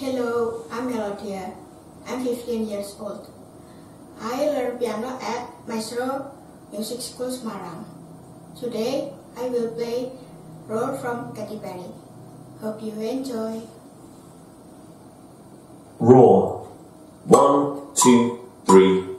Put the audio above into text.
Hello, I'm Melodia. I'm 15 years old. I learn piano at Maestro Music School Semarang. Today, I will play Roar from Katy Perry. Hope you enjoy. Roar. One, two, three.